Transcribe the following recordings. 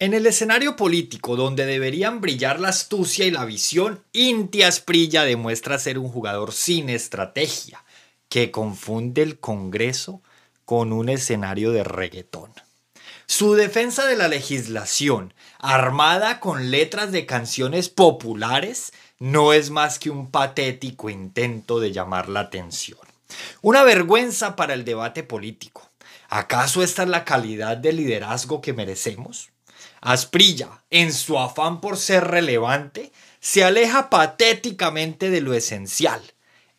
En el escenario político, donde deberían brillar la astucia y la visión, Inti Asprilla demuestra ser un jugador sin estrategia, que confunde el Congreso con un escenario de reggaetón. Su defensa de la legislación, armada con letras de canciones populares, no es más que un patético intento de llamar la atención. Una vergüenza para el debate político. ¿Acaso esta es la calidad de liderazgo que merecemos? Asprilla, en su afán por ser relevante, se aleja patéticamente de lo esencial,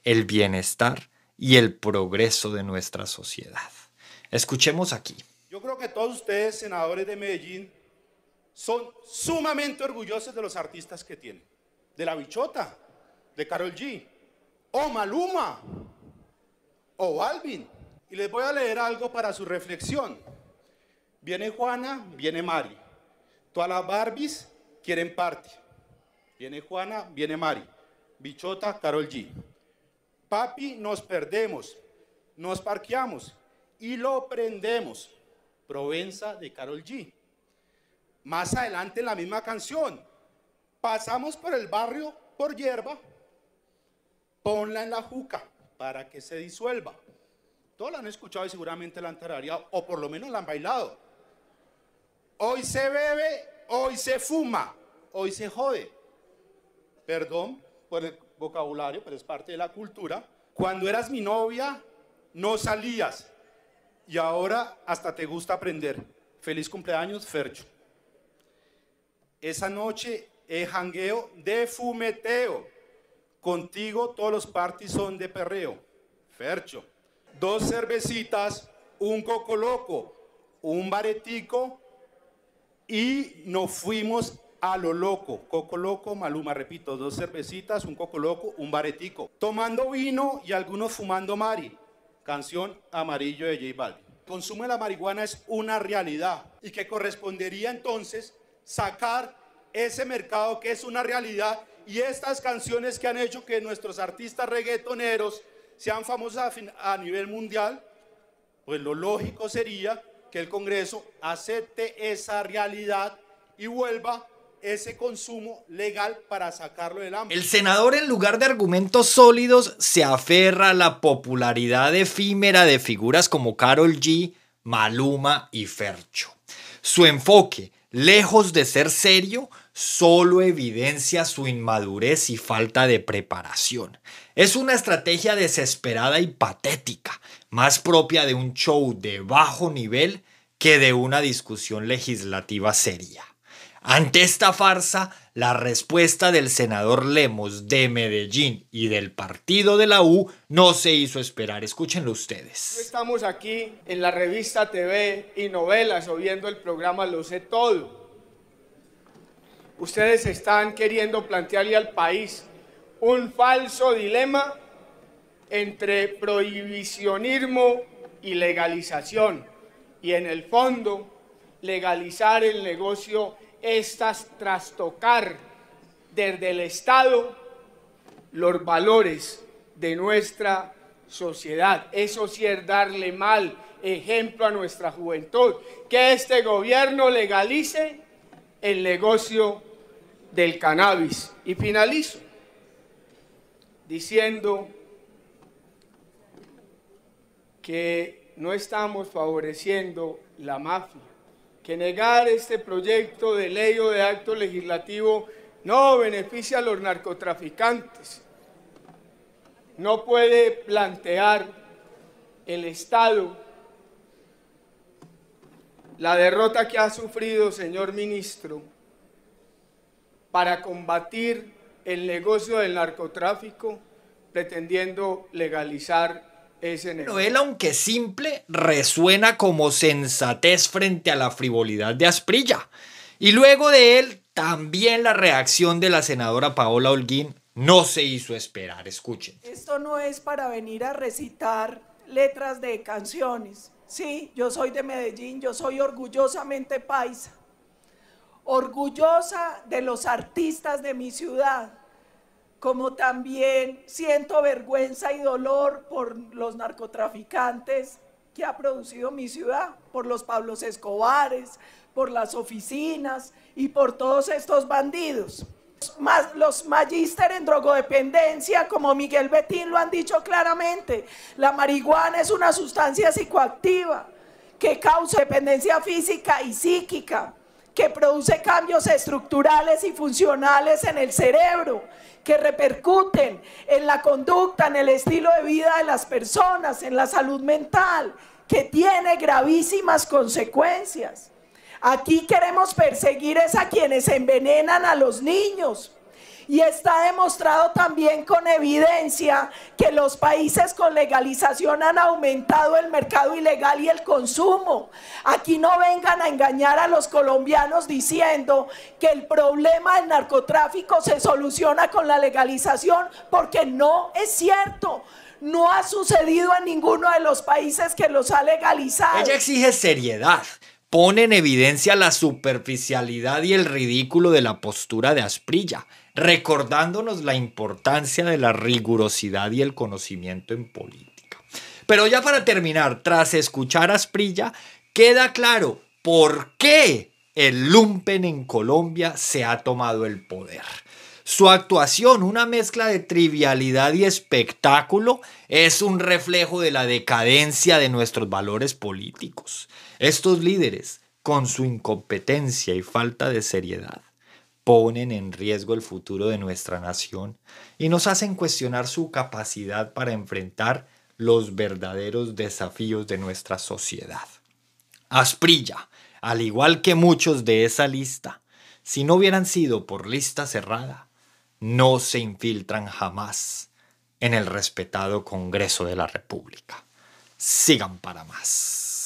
el bienestar y el progreso de nuestra sociedad. Escuchemos aquí. Yo creo que todos ustedes, senadores de Medellín, son sumamente orgullosos de los artistas que tienen. De la bichota, de Carol G, o Maluma, o Balvin. Y les voy a leer algo para su reflexión. Viene Juana, viene Mari. Todas las Barbies quieren party. Viene Juana, viene Mari. Bichota, Carol G. Papi, nos perdemos, nos parqueamos y lo prendemos. Provenza de Carol G. Más adelante en la misma canción, pasamos por el barrio por hierba, ponla en la juca para que se disuelva. Todos la han escuchado y seguramente la han tarareado, o por lo menos la han bailado. Hoy se bebe, hoy se fuma, hoy se jode. Perdón por el vocabulario, pero es parte de la cultura. Cuando eras mi novia, no salías. Y ahora hasta te gusta aprender. Feliz cumpleaños, Fercho. Esa noche es jangueo de fumeteo. Contigo todos los parties son de perreo. Fercho. Dos cervecitas, un coco loco, un baretico y nos fuimos a lo loco, coco loco, maluma, repito, dos cervecitas, un coco loco, un baretico, tomando vino y algunos fumando mari, canción Amarillo de J Balvin. El consumo de la marihuana es una realidad y que correspondería entonces sacar ese mercado que es una realidad y estas canciones que han hecho que nuestros artistas reggaetoneros sean famosos a nivel mundial, pues lo lógico sería que el Congreso acepte esa realidad y vuelva ese consumo legal para sacarlo del ámbito. El senador en lugar de argumentos sólidos se aferra a la popularidad efímera de figuras como Carol G, Maluma y Fercho. Su enfoque, lejos de ser serio, solo evidencia su inmadurez y falta de preparación. Es una estrategia desesperada y patética, más propia de un show de bajo nivel que de una discusión legislativa seria. Ante esta farsa, la respuesta del senador Lemos de Medellín y del partido de la U no se hizo esperar. Escúchenlo ustedes. Estamos aquí en la revista TV y novelas o viendo el programa Lo sé todo. Ustedes están queriendo plantearle al país un falso dilema entre prohibicionismo y legalización. Y en el fondo, legalizar el negocio es trastocar desde el Estado los valores de nuestra sociedad. Eso sí es darle mal ejemplo a nuestra juventud. Que este gobierno legalice el negocio del cannabis. Y finalizo diciendo que no estamos favoreciendo la mafia, que negar este proyecto de ley o de acto legislativo no beneficia a los narcotraficantes, no puede plantear el Estado la derrota que ha sufrido, señor ministro, para combatir el negocio del narcotráfico pretendiendo legalizar ese negocio. Pero él, aunque simple, resuena como sensatez frente a la frivolidad de Asprilla. Y luego de él, también la reacción de la senadora Paola Holguín no se hizo esperar. Escuchen. Esto no es para venir a recitar letras de canciones. Sí, yo soy de Medellín, yo soy orgullosamente paisa orgullosa de los artistas de mi ciudad, como también siento vergüenza y dolor por los narcotraficantes que ha producido mi ciudad, por los Pablos Escobares, por las oficinas y por todos estos bandidos. Los magíster en drogodependencia, como Miguel Betín lo han dicho claramente, la marihuana es una sustancia psicoactiva que causa dependencia física y psíquica, que produce cambios estructurales y funcionales en el cerebro, que repercuten en la conducta, en el estilo de vida de las personas, en la salud mental, que tiene gravísimas consecuencias. Aquí queremos perseguir es a quienes envenenan a los niños. Y está demostrado también con evidencia que los países con legalización han aumentado el mercado ilegal y el consumo. Aquí no vengan a engañar a los colombianos diciendo que el problema del narcotráfico se soluciona con la legalización, porque no es cierto. No ha sucedido en ninguno de los países que los ha legalizado. Ella exige seriedad pone en evidencia la superficialidad y el ridículo de la postura de Asprilla, recordándonos la importancia de la rigurosidad y el conocimiento en política. Pero ya para terminar, tras escuchar a Asprilla, queda claro por qué el lumpen en Colombia se ha tomado el poder. Su actuación, una mezcla de trivialidad y espectáculo, es un reflejo de la decadencia de nuestros valores políticos. Estos líderes, con su incompetencia y falta de seriedad, ponen en riesgo el futuro de nuestra nación y nos hacen cuestionar su capacidad para enfrentar los verdaderos desafíos de nuestra sociedad. Asprilla, al igual que muchos de esa lista, si no hubieran sido por lista cerrada, no se infiltran jamás en el respetado Congreso de la República. Sigan para más.